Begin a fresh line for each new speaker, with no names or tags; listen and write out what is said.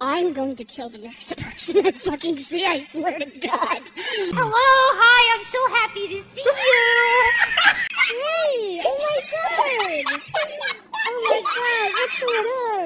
I'm going to kill the next person I fucking see, I swear to God.
Hello, hi, I'm so happy to see you.
Hey, oh my God. Oh my God, what's going on?